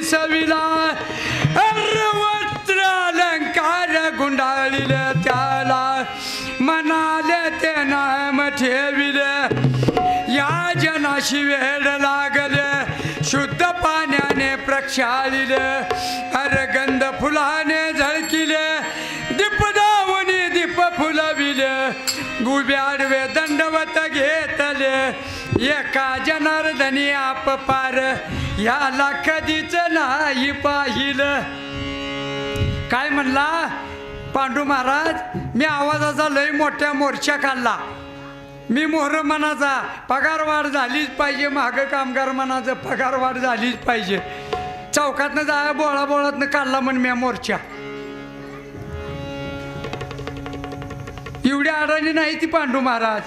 दिसविला वस्त्र अलंकार गुंडाळीले त्याला मनाले ते नाम ठेविले या जनाशी वेळ लागले शुद्ध पाण्याने प्रक्षाळीले हर गंध फुलाने झळकिले दीप दावणी दीप फुलविले गुब्याडवे दंडवत घेतले एका जनार्दनी आप पार याला कधीच नाही पाहिलं. काय म्हणला? पांडू महाराज मी आवाजाचा लय मोठ्या मोर्चा काढला. मी मोहर मनाचा पगार वाढ झालीच पाहिजे मागं कामगार मनाचं पगार वाढ झालीच पाहिजे. चौकातनं जा बोळा बोळातनं काढला म्हण म्या मोर्चा. एवढी अडाणी नाही ती पांडू महाराज.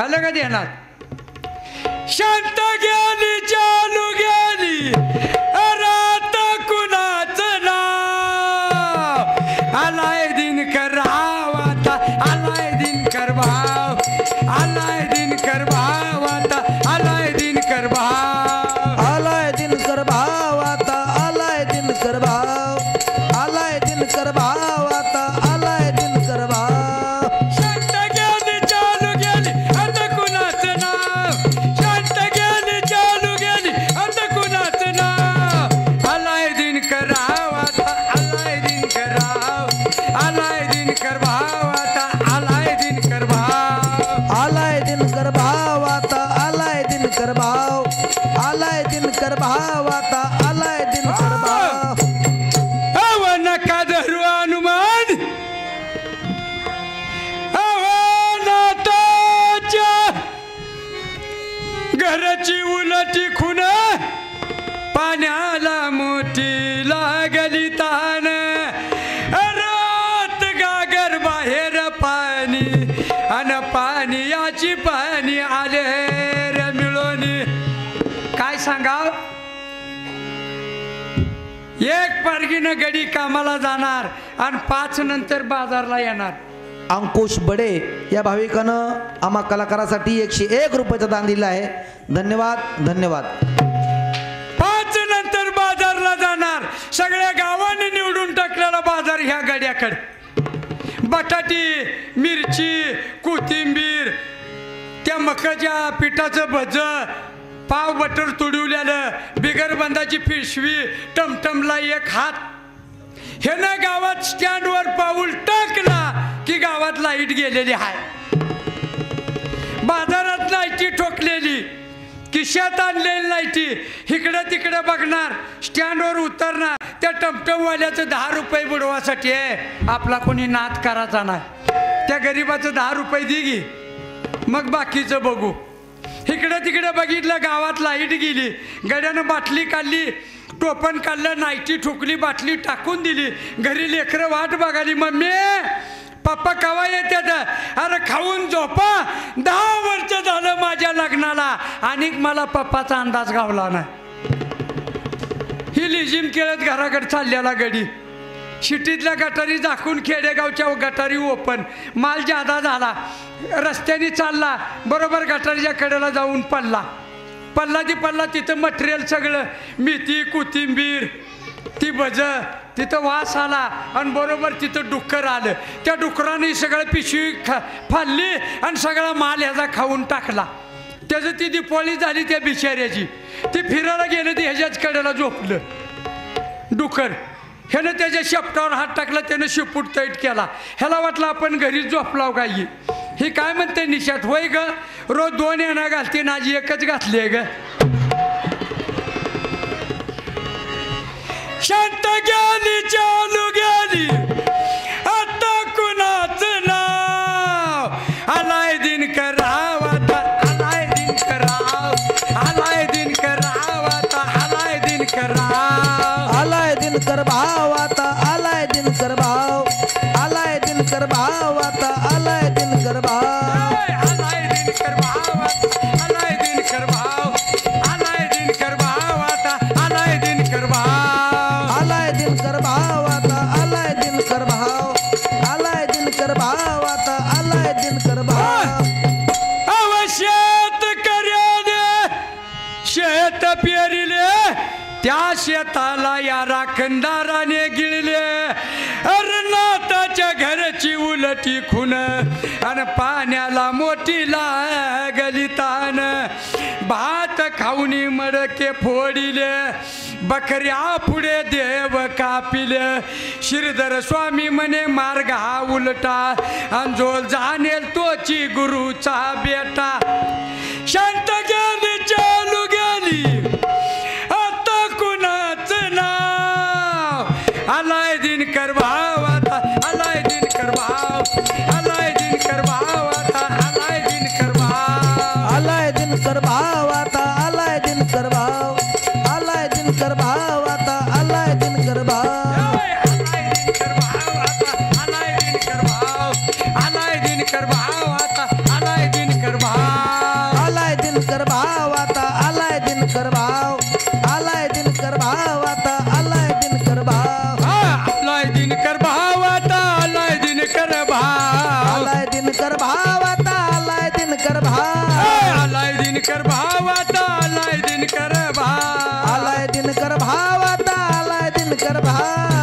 आलं का देणार शांत ज्ञानी चालू ज्ञानी रात कुणाच नाव? आलाय दिनकर भाव आलाय दिनकर करवा आलाय दिनकर भाव आता आलाय दिनकर भाव अव नका धरू हनुमान अव नाताच्या घराची उलटी खुन पाण्याला मोठी लागली तान रात गागर बाहेर पाणी अन पाणी याची पाणी आले. रे काय सांगाव एक पारगीनं गडी कामाला जाणार आणि पाच नंतर बाजारला येणार. अंकुश बडे या भाविकानं आम्हा कलाकारासाठी एकशे एक रुपयाचं दान दिलं आहे. धन्यवाद धन्यवाद. पाच नंतर बाजारला जाणार. सगळ्या गावाने निवडून टाकलेला बाजार ह्या गाड्याकडे. बटाटी मिरची कोथिंबीर त्या मकाच्या पिठाचं भज पाव बटर तुडवल्यानं बिगर बंदाची पिशवी टमटमला एक हात. हे ना गावात स्टँडवर पाऊल टाकला की गावात लाइट गेलेली आहे बाजारात लाईटी ठोकलेली किशात आणलेली लाईटी. इकडं तिकडं बघणार स्टँडवर उतरणार. त्या टमटमवाल्याचं दहा रुपये बुडवासाठी आहे. आपला कोणी नाद करायचा नाही. त्या गरीबाचं दहा रुपये दिगी मग बाकीचं बघू. इकडं तिकडं बघितलं गावात लाइट गेली. गड्यानं बाटली काढली टोपण काढलं नाईटी ठोकली बाटली टाकून दिली. घरी लेकरं वाट बघाली मम्मी पप्पा कवा येतात? अरे खाऊन झोपा. दहा वर्ष झालं माझ्या लग्नाला आणि मला पप्पाचा अंदाज गावला नाही. ही लिजिम खेळत घराकडे चाललेला गडी. शिटीतल्या गटारी झाकून खेडेगावच्या गटारी ओपन माल जादा झाला. रस्त्याने चालला. बरोबर गटारीच्या कडेला जाऊन पडला. पल्ला जी पल्ला तिथं मटेरियल सगळं. मेथी कोथिंबीर ती भज तिथं वास आला. आणि बरोबर तिथं डुक्कर आलं. त्या डुकराने सगळं पिशवी खा फाडली आणि सगळा माल ह्याचा खाऊन टाकला. त्याचं ती दिपोळी झाली त्या बिचाऱ्याची. ती फिरायला गेलं ती ह्याच्याच कडेला झोपलं. डुकर ह्यानं त्याच्या शेपटावर हात टाकला त्यानं शेपूट तैट केला. ह्याला वाटलं आपण घरी झोपलाव काही ही काय म्हणते निशात होय ग रोज दोन येणं घालते ना आजी एकच घातली आहे ग. शांत गेली चालू घ्या दिनकर भाव आता आलाय दिनकर भाव आलाय दिनकर भाव आता आलाय दिनकर भाव आलाय दिनकर भाव आता आलाय दिनकर भाव आलाय दिनकर भाव आता आलाय दिनकर भाव आलाय दिनकर भाव आता आलाय दिनकर भाव आलाय दिनकर भाव आता आलाय दिनकर भाव अवशेत कर्याने शेत पेरिले त्या शेताला या राखणदाराने गिळले. अरनाथाच्या घरची उलटी खुन आणि पाण्याला मोठी लागली तान भात खाऊनी मडके फोडिले बकऱ्या पुढे देव कापिले. श्रीधर स्वामी म्हणे मार्ग हा उलटा अंजोल जाणेल तोची गुरुचा बेटा. Ah.